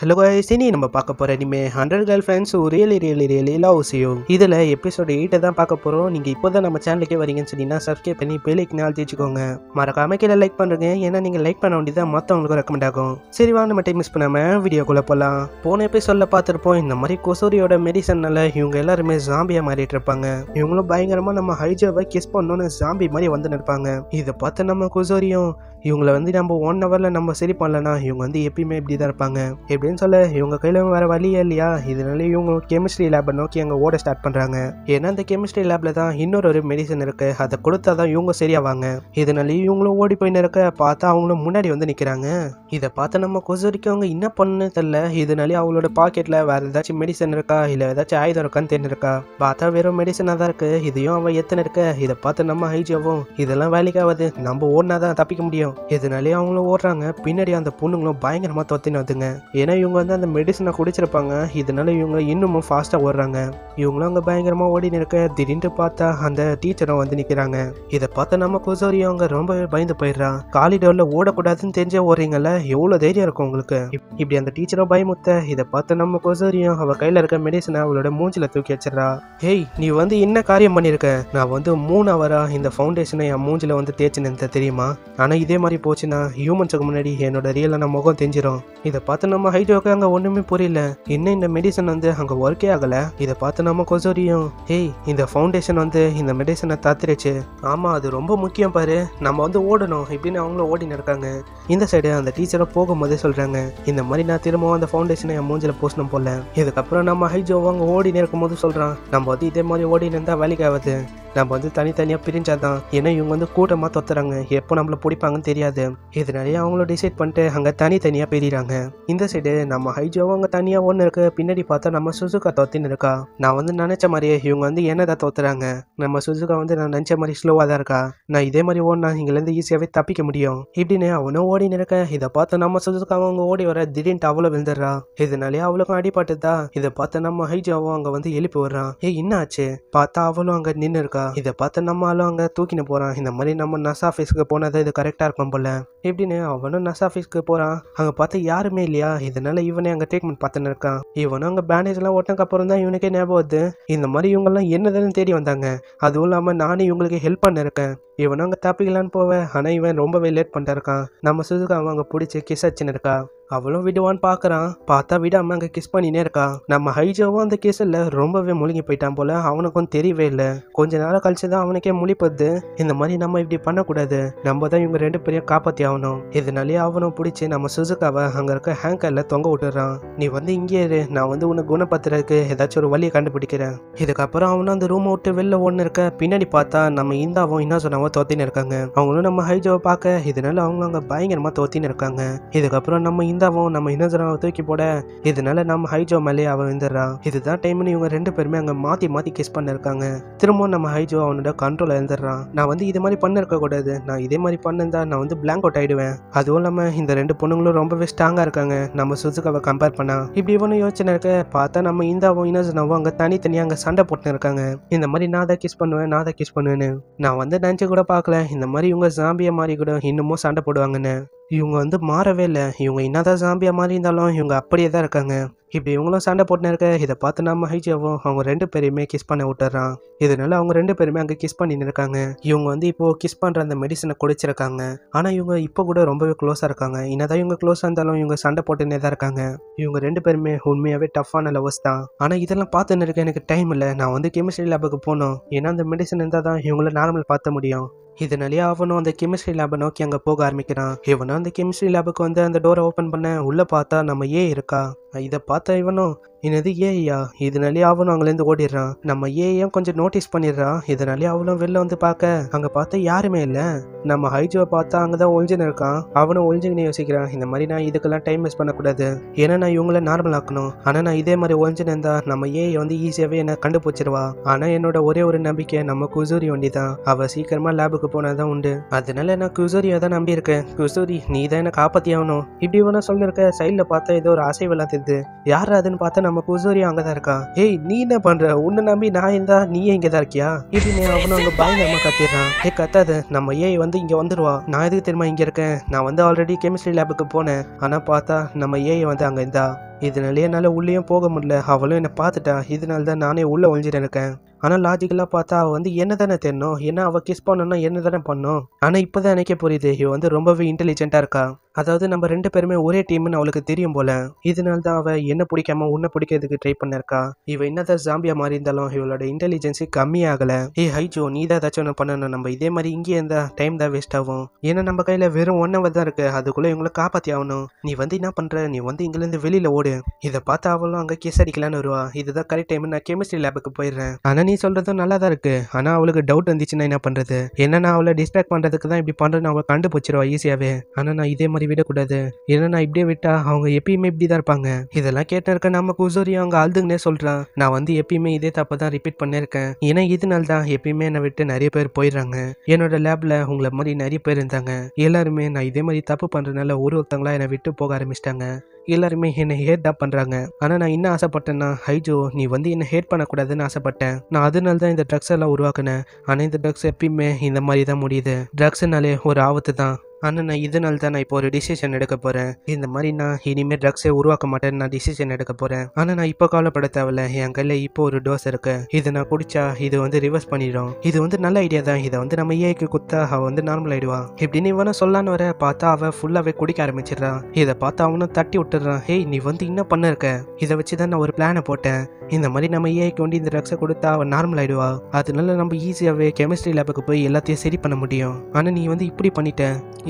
Hello guys இனி நம்ம பார்க்க போகிற இனிமே hundred girlfriends really really really love you இதில் எபிசோட் எயிட்டை தான் பார்க்க போகிறோம் நீங்கள் இப்போ தான் நம்ம சேனலுக்கே வரீங்கன்னு சொன்னீங்கன்னா சப்ஸ்கிரைப் பண்ணி பெல்லைக்கு நாள் தேய்ச்சிக்கோங்க மறக்காம கீழே லைக் பண்ணுறேங்க ஏன்னா நீங்கள் லைக் பண்ண வேண்டியதாக மற்றவங்களுக்கு ரெக்கமெண்ட் ஆகும். சரி வா நம்ம டைம் மிஸ் பண்ணாமல் வீடியோக்குள்ளே போகலாம் போன எபிசோடில் பார்த்துருப்போம் இந்த மாதிரி கொசூரியோட மெடிசனால் இவங்க எல்லாருமே ஜாம்பியாக மாறிட்டு இருப்பாங்க. இவங்களும் பயங்கரமாக நம்ம ஹைஜாவை கிஸ் பண்ணோன்னு ஜாம்பி மாதிரி வந்து நிற்பாங்க. இதை பார்த்து நம்ம கொசூரியும் இவங்களை வந்து நம்ம ஒன் ஹவரில் நம்ம சரி பண்ணலன்னா இவங்க வந்து எப்பயுமே இப்படி தான் இருப்பாங்க. எப்படின்னு சொல்ல இவங்க கையில் வேறு வழியே இல்லையா? இதனால இவங்க கெமிஸ்ட்ரி லேபை நோக்கி அங்கே ஓட ஸ்டார்ட் பண்ணுறாங்க ஏன்னா அந்த கெமிஸ்ட்ரி லேபில் தான் இன்னொரு ஒரு மெடிசன் இருக்கு. அதை கொடுத்தா தான் இவங்க சரியாவாங்க. இதனால இவங்களும் ஓடி போயின்னு இருக்க பார்த்தா அவங்களும் முன்னாடி வந்து நிற்கிறாங்க இதை பார்த்து நம்ம கொசரிக்கு அவங்க என்ன பண்ணுன்னு தெரில இதனாலே அவங்களோட பாக்கெட்டில் வேறு ஏதாச்சும் மெடிசன் இருக்கா? இல்லை ஏதாச்சும் ஆயுதம் இருக்கான்னு தெரிஞ்சிருக்கா? பார்த்தா வெறும் மெடிசனாக தான் இருக்குது இதையும் அவன் எத்தனை இருக்க? இதை பார்த்து நம்ம ஹைஜாவும் இதெல்லாம் வேலைக்காகாது. நம்ம ஓடினா தான் தப்பிக்க முடியும். இதனாலே அவங்களும் ஓடுறாங்க. பின்னாடி அந்த பொண்ணுங்களும் பயங்கரமாக தொத்தின்னு வந்துங்க ஏன்னா இவங்க வந்து அந்த மெடிசனை குடிச்சிருப்பாங்க. இதனால இவங்க இன்னமும் ஃபாஸ்ட்டாக ஓடுறாங்க. இவங்களும் அங்கே பயங்கரமாக ஓடி நிற்க திடீர்னு பார்த்தா அந்த டீச்சரும் வந்து நிற்கிறாங்க இதை பார்த்த நம்ம குசோரி அவங்க ரொம்ப பயந்து போயிடுறா. காலிடோரில் ஓடக்கூடாதுன்னு தெரிஞ்சே ஓடுறீங்கல்ல? எவ்வளோ தைரியம் இருக்கும் உங்களுக்கு? இப்படி அந்த டீச்சரும் பயமுத்த இதை பார்த்த நம்ம குசோரியும் அவள் கையில் இருக்க மெடிசனை அவளோட மூஞ்சில தூக்கி வச்சிடறா. ஹேய் நீ வந்து என்ன காரியம் பண்ணியிருக்க நான் வந்து மூணு அவரா இந்த ஃபவுண்டேஷனை என் மூஞ்சில வந்து தேய்ச்சி நிறுத்த தெரியுமா? ஆனால் இதே மாதிரி போச்சுன்னா ஹியூமன்ஸுக்கு முன்னாடி என்னோட ரியலான முகம் தெரிஞ்சிடும் இதை பார்த்து நம்ம ஹைட்ரோக்கு அங்கே ஒன்றுமே புரியல. இன்னும் இந்த மெடிசன் வந்து அங்கே ஒர்க்கே ஆகலை? இதை பார்த்து நம்ம கொசோரியும் ஹேய் இந்த ஃபவுண்டேஷன் வந்து இந்த மெடிசனை தாத்திருச்சு. ஆமாம் அது ரொம்ப முக்கியம் பாரு. நம்ம வந்து ஓடணும் இப்படின்னு அவங்களும் ஓடி இருக்காங்க. இந்த சைடு அந்த டீச்சரை போகும்போதே சொல்கிறாங்க இந்த மாதிரி நான் திரும்பவும் அந்த ஃபவுண்டேஷனை என் மூஞ்சில பூசணும் போல. இதுக்கப்புறம் நம்ம ஹைஜோ அவங்க ஓடினே இருக்கும்போது சொல்கிறான் நம்ம வந்து இதே மாதிரி ஓடினு இருந்தால் வேலைக்கு ஆகுது. நம்ம வந்து தனித்தனியாக பிரிஞ்சாதான் ஏன்னா இவங்க வந்து கூட்டமாக தொத்துறாங்க. எப்போ நம்மளை பிடிப்பாங்கன்னு தெரியாது. இதனாலேயே அவங்களும் டிசைட் பண்ணிட்டு அங்கே தனித்தனியாக பிரிகிறாங்க இந்த சைடு நம்ம ஹைஜோவும் அங்கே தனியாக ஒன்று இருக்கு. பின்னாடி பார்த்தா நம்ம சுசுகா தோத்தின்னு இருக்கா. நான் வந்து நினச்ச மாதிரியே இவங்க வந்து என்னதான் தோத்துறாங்க. நம்ம சுசுகா வந்து நான் நினச்ச மாதிரி ஸ்லோவாக தான் இருக்கா. நான் இதே மாதிரி ஓடினா இங்கேருந்து ஈஸியாகவே தப்பிக்க முடியும். இப்படின்னு அவனும் ஓடின்னு இருக்க. இதை பார்த்து நம்ம சுசுகா அவங்க ஓடி வர திடீர்னு அவ்வளோ விழுந்துடுறா. இதனாலேயே அவளுக்கும் அடிபட்டுதா இதை பார்த்து நம்ம ஹைஜாவும் அங்கே வந்து எழுப்பி வர்றான் ஏய் என்ன ஆச்சு? பார்த்தா அவளும் அங்கே நின்று இருக்கா. இதை பார்த்து நம்ம ஆளும் அங்கே தூக்கின்னு போகிறான் இந்த மாதிரி நம்ம நர்ஸ் ஆஃபீஸ்க்கு போனது இது கரெக்டாக இருக்கும்? போல. எப்படின்னு அவனும் நர்ஸ் ஆஃபீஸ்க்கு போகிறான் அங்கே பார்த்தா யாருமே இல்லையா? இதனால இவனே அங்கே ட்ரீட்மெண்ட் பார்த்துன்னு இருக்கான். இவனும் அங்கே பேண்டேஜ்லாம் ஓட்டக்கு அப்புறம் தான் இவனுக்கே ஞாபகம் வருது. இந்த மாதிரி இவங்கெல்லாம் என்னதுன்னு தேடி வந்தாங்க. அதுவும் இல்லாமல் நானே இவங்களுக்கு ஹெல்ப் பண்ணிருக்கேன் இவனும் அங்கே தப்பிக்கலான்னு போவேன். ஆனால் இவன் ரொம்பவே லேட் பண்ணிட்டு இருக்கான். நம்ம சுதுக்கு அவன் அங்கே பிடிச்சி கிஸ் அச்சுன்னு இருக்கா. அவளும் விடுவான்னு பார்க்குறான் பார்த்தா விடாம அங்கே கிஸ் பண்ணினே இருக்கா. நம்ம ஹைஜோவும் அந்த கேஸில் ரொம்பவே முழுங்கி போயிட்டான் போல அவனுக்கும் தெரியவே இல்லை. கொஞ்ச நேரம் கழிச்சு தான் அவனுக்கே முழிப்பது இந்த மாதிரி நம்ம இப்படி பண்ணக்கூடாது. நம்ம தான் இவங்க ரெண்டு பேரையும் காப்பாற்றி ஆகணும். இதனாலேயே அவனும் பிடிச்சி நம்ம சுசுக்காவை அங்கே இருக்க ஹேங்கரில் தொங்க விட்டுறான். நீ வந்து இங்கே இரு. நான் வந்து உன்னை குணப்படுத்துறதுக்கு ஏதாச்சும் ஒரு வழியை கண்டுபிடிக்கிறேன். இதுக்கப்புறம் அவனும் அந்த ரூமை விட்டு வெளில ஒன்று இருக்க பின்னாடி பார்த்தா நம்ம இந்தாவும் என்ன சொன்னாவும் தோத்தின்னு இருக்காங்க. அவங்களும் நம்ம ஹைஜோவை பார்க்க இதனால அவங்க அங்கே பயங்கரமாக தோத்தின்னு இருக்காங்க. இதுக்கப்புறம் நம்ம இந்தாவும் நம்ம இன்னொரு தூக்கி போட இதனால நம்ம ஹைஜோ மேலே அவன் விழுந்துடுறான் இதுதான் டைம்னு இவங்க ரெண்டு பேருமே அங்கே மாற்றி மாற்றி கிஸ் பண்ணிருக்காங்க. திரும்பவும் நம்ம ஹைஜோ அவனோட கண்ட்ரோல் இருந்துடுறான் நான் வந்து இது மாதிரி பண்ணிருக்க கூடாது. நான் இதே மாதிரி பண்ணிருந்தா நான் வந்து பிளாங்க் அவுட் ஆயிடுவேன். அதுவும் இல்லாமல் இந்த ரெண்டு பொண்ணுங்களும் ரொம்பவே ஸ்ட்ராங்காக இருக்காங்க. நம்ம சுசுக்காவை கம்பேர் பண்ணா. இப்படி இவனும் யோசனை இருக்க பார்த்தா நம்ம இந்தாவும் இன்னொரு அங்கே தனித்தனியாக அங்கே சண்டை போட்டுன்னு இருக்காங்க. இந்த மாதிரி நான் தான் கிஸ் பண்ணுவேன் நான் தான் கிஸ் பண்ணுவேன்னு. நான் வந்து நினச்சி கூட பார்க்கல. இந்த மாதிரி இவங்க ஜாம்பியை மாதிரி கூட இன்னமும் சண்டை போடுவாங்கன்னு. இவங்க வந்து மாறவே இல்லை. இவங்க என்னதான் ஜாம்பியா மாதிரி இருந்தாலும் இவங்க அப்படியே தான் இருக்காங்க. இப்படி இவங்களும் சண்டை போட்டுன்னு இருக்க இதை பார்த்து நம்ம ஹைஜாவும் அவங்க ரெண்டு பேரையுமே கிஸ் பண்ண விட்டுறான். இதனால அவங்க ரெண்டு பேருமே அங்கே கிஸ் பண்ணின்னு இருக்காங்க. இவங்க வந்து இப்போ கிஸ் பண்ணுற அந்த மெடிசனை குடிச்சிருக்காங்க. ஆனால் இவங்க இப்போ கூட ரொம்பவே க்ளோஸாக இருக்காங்க. என்னதான் இவங்க க்ளோஸாக இருந்தாலும் இவங்க சண்டை போட்டுன்னே தான் இருக்காங்க. இவங்க ரெண்டு பேருமே உண்மையாகவே டஃப்பான லவர்ஸ் தான். ஆனால் இதெல்லாம் பார்த்துன்னு இருக்க எனக்கு டைம் இல்லை. நான் வந்து கெமிஸ்ட்ரி லேபுக்கு போகணும். ஏன்னா அந்த மெடிசன் இருந்தால் தான் இவங்கள நார்மல் பார்த்த முடியும். இதனாலேயே அவனும் அந்த கெமிஸ்ட்ரி லேபை நோக்கி அங்கே போக ஆரம்பிக்கிறான். இவனும் அந்த கெமிஸ்ட்ரி லேபுக்கு வந்து அந்த டோரை ஓப்பன் பண்ண உள்ளே பார்த்தா நம்ம ஏ இருக்கா? இதை பார்த்த இவனும் என்னது ஏஐயா இதனாலே அவனும் அங்கேருந்து ஓடிடுறான். நம்ம ஏஐயும் கொஞ்சம் நோட்டீஸ் பண்ணிடுறான் இதனாலே அவளும் வெளில வந்து பார்க்க. அங்கே பார்த்தா யாருமே இல்லை. நம்ம ஹைஜோவை பார்த்தா அங்கே தான் ஒழிஞ்சுன்னு இருக்கான். அவனும் ஒழிஞ்சுன்னு யோசிக்கிறான். இந்த மாதிரி நான் இதுக்கெல்லாம் டைம் வேஸ்ட் பண்ணக்கூடாது. ஏன்னா நான் இவங்கள நார்மல் ஆக்கணும். ஆனால் நான் இதே மாதிரி ஒழிஞ்சுன்னு இருந்தா நம்ம ஏஐ வந்து ஈஸியாகவே என்னை கண்டுபிடிச்சிருவா. ஆனால் என்னோட ஒரே ஒரு நம்பிக்கை நம்ம குசூரி ஒண்டி தான் அவள் சீக்கிரமாக லேபுக்கு போனாதான் உண்டு. அதனால நான் குசூரியை தான் நம்பியிருக்கேன். குசூரி நீ தான் என்னை காப்பாற்றி ஆகணும் இப்படி வேணா சொல்லியிருக்க சைடில் பார்த்தா ஏதோ ஒரு அசைவெல்லாம் விளாத்துது யார் அதுன்னு பார்த்தா நம்ம குசூரி அங்கே தான் இருக்கா? ஏய் நீ என்ன பண்ற? உன்னை நம்பி நான் இருந்தா நீயே இங்கே தான் இருக்கியா? இப்படின்னு அவனும் அங்கே பயங்கரமாக கத்திடுறான். ஏ கத்தாது. நம்ம ஏய் வந்து இங்கே வந்துடுவா நான் எதுக்கு தெரியுமா இங்கே இருக்கேன்? நான் வந்து ஆல்ரெடி கெமிஸ்ட்ரி லேபுக்கு போனேன். ஆனால் பார்த்தா நம்ம ஏஐ வந்து அங்கே இருந்தா. இதனாலே என்னால் உள்ளேயும் போக முடியல. அவளும் என்னை பார்த்துட்டா. இதனால தான் நானே உள்ளே ஒழிஞ்சிட்டு இருக்கேன். ஆனால் லாஜிக்கலாக பார்த்தா அவள் வந்து என்ன தானே தெரியணும்? ஏன்னா அவள் கிஸ் பண்ணணும்னா என்ன தானே பண்ணும் ஆனால் இப்போ தான் எனக்கே புரியுது. இவ வந்து ரொம்பவே இன்டெலிஜென்ட்டாக இருக்கா. அதாவது நம்ம ரெண்டு பேருமே ஒரே டீம்னு அவளுக்கு தெரியும் போல. இதனால தான் அவள் என்ன பிடிக்காம உன்னை பிடிக்கிறதுக்கு ட்ரை பண்ணிருக்கா? இவ என்னதான் ஜாம்பியா மாறி இருந்தாலும் இவளோட இன்டெலிஜென்சி கம்மியாகல. ஏ ஹைஜோ நீ தான் ஏதாச்சும் ஒன்று பண்ணணும். நம்ம இதே மாதிரி இங்கே இருந்தா டைம் தான் வேஸ்ட் ஆகும். ஏன்னா நம்ம கையில் வெறும் ஒன் ஹவர் தான் இருக்கு. அதுக்குள்ளே இவங்களை காப்பாற்றி ஆகணும். நீ வந்து என்ன பண்ணுற நீ வந்து இங்கேருந்து வெளியில் ஓடு. இதை பார்த்து அவளும் அங்கே கேஸ் அடிக்கலான்னு வருவா. இதுதான் கரெக்ட் டைம் நான் கெமிஸ்ட்ரி லேபுக்கு போயிடுறேன். ஆனால் நீ சொல்கிறதும் நல்லா தான் இருக்கு. ஆனால் அவளுக்கு டவுட் வந்துச்சுன்னா என்ன பண்ணுறது என்ன நான் அவளை டிஸ்ட்ராக்ட் பண்ணுறதுக்கு தான் இப்படி பண்றேன்னு அவளை கண்டுபிடிச்சிருவா ஈஸியாகவே ஆனால் நான் இதே மாதிரி விடக்கூடாது. ஏன்னா நான் இப்படியே விட்டா அவங்க எப்பயுமே இப்படி தான் இருப்பாங்க. இதெல்லாம் கேட்டு இருக்க நம்ம குசோரி அவங்க அழுதுங்கன்னே சொல்கிறான் நான் வந்து எப்பயுமே இதே தப்பை தான் ரிப்பீட் பண்ணியிருக்கேன் ஏன்னா இதனால தான் எப்பயுமே என்னை விட்டு நிறைய பேர் போயிடுறாங்க. என்னோட லேப்ல உங்களை மாதிரி நிறைய பேர் இருந்தாங்க. எல்லாருமே நான் இதே மாதிரி தப்பு பண்ணுறதுனால ஒரு ஒருத்தங்களா என்னை விட்டு போக ஆரம்பிச்சிட்டாங்க. எல்லாருமே என்னை ஹேட் தான் பண்ணுறாங்க ஆனால் நான் என்ன ஆசைப்பட்டேன்னா ஹைஜோ நீ வந்து என்னை ஹேட் பண்ணக்கூடாதுன்னு ஆசைப்பட்டேன். நான் அதனால தான் இந்த ட்ரக்ஸ் எல்லாம் உருவாக்குனேன். ஆனால் இந்த ட்ரக்ஸ் எப்பயுமே இந்த மாதிரி தான் முடியுது. ட்ரக்ஸ்னாலே ஒரு ஆபத்து தான் ஆனால் நான் இதனால தான் நான் இப்போ ஒரு டிசிஷன் எடுக்க போகிறேன் இந்த மாதிரி நான் இனிமேல் ட்ரக்ஸே உருவாக்க மாட்டேன்னு நான் டிசிஷன் எடுக்க போகிறேன் ஆனால் நான் இப்போ கவலைப்பட தேவையில்ல. என் கையில் இப்போ ஒரு டோஸ் இருக்கு. இதை நான் குடிச்சா இது வந்து ரிவர்ஸ் பண்ணிடும். இது வந்து நல்ல ஐடியா தான். இதை வந்து நம்ம ஏஐக்கு குத்தா அவள் வந்து நார்மல் ஆயிடுவா இப்படின்னு இவனை சொல்லான்னு வர பார்த்தா அவள் ஃபுல்லாகவே குடிக்க ஆரம்பிச்சிடுறான். இதை பார்த்தா அவனும் தட்டி விட்டுறான் ஹேய் நீ வந்து என்ன பண்ணிருக்க. இதை வச்சு தான் நான் ஒரு பிளானை போட்டேன். இந்த மாதிரி நம்ம ஏஐக்கு வந்து இந்த ட்ரக்ஸை கொடுத்தா அவன் நார்மல் ஆயிடுவா? அதனால நம்ம ஈஸியாகவே கெமிஸ்ட்ரி லேபுக்கு போய் எல்லாத்தையும் சரி பண்ண முடியும். ஆனால் நீ வந்து இப்படி பண்ணிட்ட.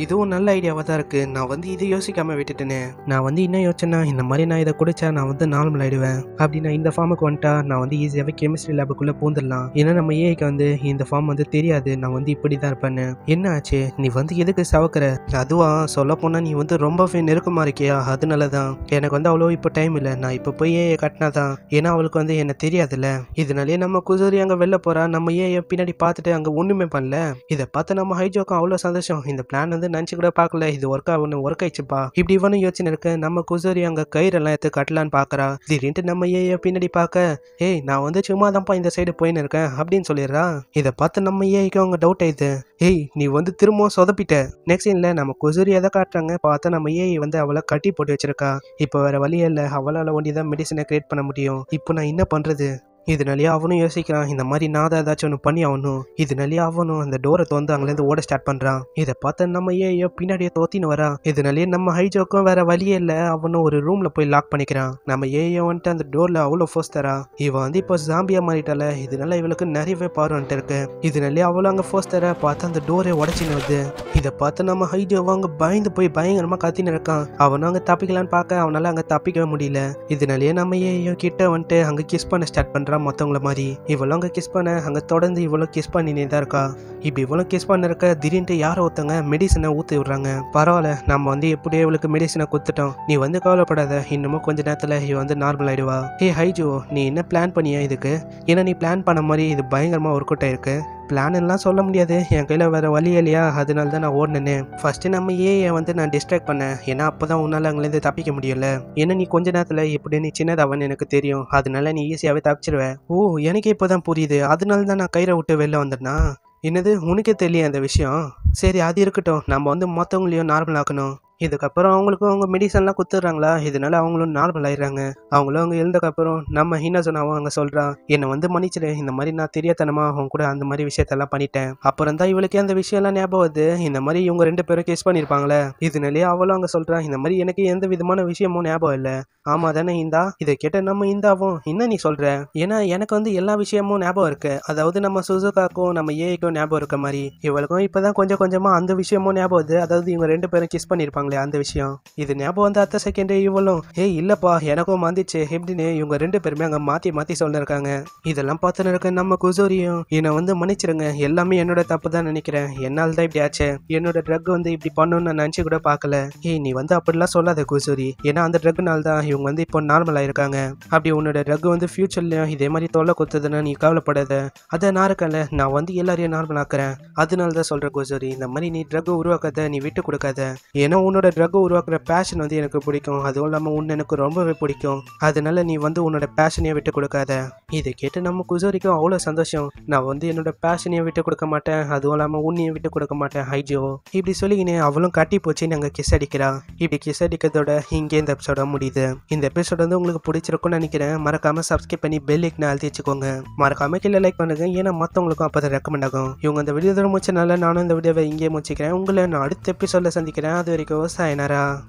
இதுவும் நல்ல ஐடியாவாக தான் இருக்குது நான் வந்து இதை யோசிக்காம விட்டுட்டேனே. நான் வந்து என்ன யோசிச்சேன்னா இந்த மாதிரி நான் இதை குடிச்சா நான் வந்து நார்மல் ஆயிடுவேன். அப்படி நான் இந்த ஃபார்முக்கு வந்துட்டா நான் வந்து ஈஸியாகவே கெமிஸ்ட்ரி லேபுக்குள்ளே பூந்துடலாம். ஏன்னா நம்ம ஏஐக்கு வந்து இந்த ஃபார்ம் வந்து தெரியாது. நான் வந்து இப்படி தான் இருப்பேன்னு என்ன ஆச்சு? நீ வந்து எதுக்கு சவக்கிற? அதுவா சொல்ல போனால் நீ வந்து ரொம்பவே நெருக்கமாக இருக்கியா? அதனால தான். எனக்கு வந்து அவ்வளோ இப்போ டைம் இல்லை. நான் இப்போ போய் ஏஐ கட்டினா தான். ஏன்னா அவளுக்கு வந்து என்ன தெரியாதுல்ல? இதனாலே நம்ம குசரி அங்க வெளில போறா நம்ம ஏஐ பின்னாடி பார்த்துட்டு அங்க ஒண்ணுமே பண்ணல? இதை பார்த்து நம்ம ஹைஜோக்கும் அவ்வளோ சந்தோஷம். இந்த பிளான் வந்து நினச்சி கூட பார்க்கல. இது ஒர்க் ஆகணும் ஒர்க் ஆயிடுச்சுப்பா. இப்படி இவனும் யோசனை இருக்கு நம்ம குசரி அங்க கயிறெல்லாம் எடுத்து கட்டலான்னு பாக்குறா திடீர்னு நம்ம ஏன் பின்னாடி பார்க்க? ஏய் நான் வந்து சும்மா தான்ப்பா இந்த சைடு போயின்னு இருக்கேன் அப்படின்னு சொல்லிடுறா. இதை பார்த்து நம்ம ஏஐக்கு அவங்க டவுட் ஆயிடுது? ஏய் நீ வந்து திரும்பவும் சொதப்பிட்ட. நெக்ஸ்ட் சீன்ல நம்ம குசரி எதை காட்டுறாங்க? பார்த்தா நம்ம ஏஐ வந்து அவளை கட்டி போட்டு வச்சிருக்கா. இப்போ வேற வழியே இல்லை. அவளால் ஒண்டி தான் மெடிசனை கிரியேட் பண்ண முடியும். இப்போ நான் என்ன பண்ணுறது இதனாலேயே அவனும் யோசிக்கிறான் இந்த மாதிரி நான் தான் ஏதாச்சும் ஒன்று பண்ணி ஆகணும். இதனாலேயே அவனும் அந்த டோரை தோந்து அங்கேருந்து ஓட ஸ்டார்ட் பண்ணுறான் இதை பார்த்து நம்ம ஏயோ பின்னாடியே தோத்தின்னு வரான். இதனாலேயே நம்ம ஹைஜோக்கும் வேற வழியே இல்லை. அவனும் ஒரு ரூமில் போய் லாக் பண்ணிக்கிறான். நம்ம ஏயோ வந்துட்டு அந்த டோரில் அவ்வளோ ஃபோர்ஸ் தரா. இவன் வந்து இப்போ ஜாம்பியா மாறிட்டால. இதனால இவளுக்கு நிறையவே பவர் வந்துட்டு இருக்கு. இதனாலேயே அவ்வளோ அங்கே ஃபோர்ஸ் தர. பார்த்து அந்த டோரே உடச்சின்னு வருது. இதை பார்த்து நம்ம ஹைஜோவும் அங்கே பயந்து போய் பயங்கரமாக கத்தின்னு இருக்கான். அவனும் அங்கே தப்பிக்கலான்னு பார்க்க அவனால அங்கே தப்பிக்கவே முடியல. இதனாலேயே நம்ம ஏயோ கிட்ட வந்துட்டு அங்கே கிஸ் பண்ண ஸ்டார்ட் பண்ணுறான் மற்றவங்கள மாதிரி. இவ்வளோ அங்கே கிஸ் பண்ண அங்கே தொடர்ந்து இவ்வளோ கிஸ் பண்ணினே தான் இருக்கா. இப்படி இவ்வளோ கிஸ் பண்ண இருக்க திடீர்னு யாரோ ஒருத்தவங்க மெடிசனை ஊற்றி விடுறாங்க. பரவாயில்ல நம்ம வந்து எப்படியோ இவளுக்கு மெடிசனை கொடுத்துட்டோம். நீ வந்து கவலைப்படாத இன்னமும் கொஞ்ச நேரத்தில் இவ வந்து நார்மல் ஆயிடுவா. ஏ ஹைஜோ நீ என்ன பிளான் பண்ணியா இதுக்கு? ஏன்னா நீ பிளான் பண்ண மாதிரி இது பயங்கரமாக ஒர்க் அவுட் ஆயிருக்கு. பிளான் சொல்ல முடியாது. என் கையில் வேற வழி இல்லையா? அதனால தான் நான் ஓடினேனே. ஃபஸ்ட்டு நம்ம ஏஐ வந்து நான் டிஸ்ட்ராக்ட் பண்ணேன். ஏன்னா அப்போ தான் உன்னால் அங்கேருந்து தப்பிக்க முடியல ஏன்னா நீ கொஞ்ச நேரத்தில் எப்படி நீ சின்னதாவன்னு எனக்கு தெரியும். அதனால நீ ஈஸியாகவே தப்பிச்சிருவேன் ஓ எனக்கு இப்போ தான் புரியுது. அதனால தான் நான் கயிறை விட்டு வெளில வந்தேன்னா என்னது? உனக்கே தெரியல அந்த விஷயம்? சரி அது இருக்கட்டும். நம்ம வந்து மற்றவங்களையும் நார்மல் ஆக்கணும். இதுக்கப்புறம் அவங்களுக்கும் அவங்க மெடிசன்லாம் கொடுத்துட்றாங்களா? இதனால அவங்களும் நார்மல் ஆயிடுறாங்க. அவங்களும் அவங்க எழுந்தக்கப்புறம் நம்ம ஹீனாசனாவும் அங்கே சொல்கிறான் என்னை வந்து மன்னிச்சிடு. இந்த மாதிரி நான் தெரியாதனமா அவங்க கூட அந்த மாதிரி விஷயத்தெல்லாம் பண்ணிட்டேன். அப்புறம் தான் இவளுக்கு அந்த விஷயம்லாம் ஞாபகம் வருது. இந்த மாதிரி இவங்க ரெண்டு பேரும் கேஸ் பண்ணியிருப்பாங்களே இதனாலேயே அவளும் அங்கே சொல்கிறான் இந்த மாதிரி எனக்கு எந்த விதமான விஷயமும் ஞாபகம் இல்லை. ஆமாம் தானே இந்தா? இதை கேட்ட நம்ம இந்தாவும் என்ன நீ சொல்கிற ஏன்னா எனக்கு வந்து எல்லா விஷயமும் ஞாபகம் இருக்கு. அதாவது நம்ம சுசுகாக்கும் நம்ம ஏஐக்கும் ஞாபகம் இருக்க மாதிரி. இவளுக்கும் இப்போதான் கொஞ்சம் கொஞ்சமாக அந்த விஷயமும் ஞாபகம் வருது. அதாவது இவங்க ரெண்டு பேரும் கிஸ் பண்ணியிருப்பாங்களே அந்த விஷயம். இது ஞாபகம் வந்து அத்த செகண்டே இவளும் ஏய் இல்லப்பா எனக்கும் வந்துச்சு எப்படின்னு இவங்க ரெண்டு பேருமே அங்கே மாற்றி மாற்றி சொல்லிருக்காங்க. இதெல்லாம் பார்த்துன்னு இருக்க நம்ம குசோரியும் என்னை வந்து மன்னிச்சிருங்க. எல்லாமே என்னோட தப்பு தான் நினைக்கிறேன். என்னால் தான் இப்படி ஆச்சு. என்னோட ட்ரக் வந்து இப்படி பண்ணணும்னு நான் நினச்சி கூட பார்க்கல. ஏய் நீ வந்து அப்படிலாம் சொல்லாத குசோரி. ஏன்னா அந்த ட்ரக்னால தான் இவங்க வந்து இப்போ நார்மல் ஆயிருக்காங்க அப்படி உன்னோட ட்ரக் வந்து ஃபியூச்சர்லயும் இதே மாதிரி தொல்லை கொடுத்ததுன்னா நீ கவலைப்படாத. அதை நான் இருக்கல நான் வந்து எல்லாரையும் நார்மல் ஆக்குறேன். அதனால தான் சொல்கிறேன் குசோரி இந்த மாதிரி நீ ட்ரக் உருவாக்காத நீ விட்டு கொடுக்காத. ஏன்னா உன்னோட உன்னோட ட்ரக் உருவாக்குற பேஷன் வந்து எனக்கு பிடிக்கும். அதுவும் இல்லாமல் உன்னை எனக்கு ரொம்பவே பிடிக்கும். அதனால நீ வந்து உன்னோட பேஷனையே விட்டு கொடுக்காத. இதை கேட்டு நம்ம குசோரிக்கும் அவ்வளோ சந்தோஷம். நான் வந்து என்னோட பேஷனையும் விட்டு கொடுக்க மாட்டேன். அதுவும் இல்லாமல் உன்னையும் விட்டு கொடுக்க மாட்டேன். ஹைஜோ இப்படி சொல்லிக்கினே அவளும் கட்டி போச்சு. நாங்கள் கிஸ் அடிக்கிறா. இப்படி கிஸ் அடிக்கிறதோட இங்கே இந்த எபிசோட முடியுது. இந்த எபிசோட வந்து உங்களுக்கு பிடிச்சிருக்கும்னு நினைக்கிறேன். மறக்காம சப்ஸ்கிரைப் பண்ணி பெல் ஐக்கனை அழுத்தி வச்சுக்கோங்க. மறக்காம கீழே லைக் பண்ணுங்க. ஏன்னா மற்றவங்களுக்கும் அப்போ தான் ரெக்கமெண்ட் ஆகும். இவங்க இந்த வீடியோ முடிச்சனால நானும் இந்த வீடியோவை இங்கே முடிச்சிக்கிறேன். உங்களை நான் அடுத்த எபிசோட சந்திக்கிறேன். அது வரைக்கும் さえなら。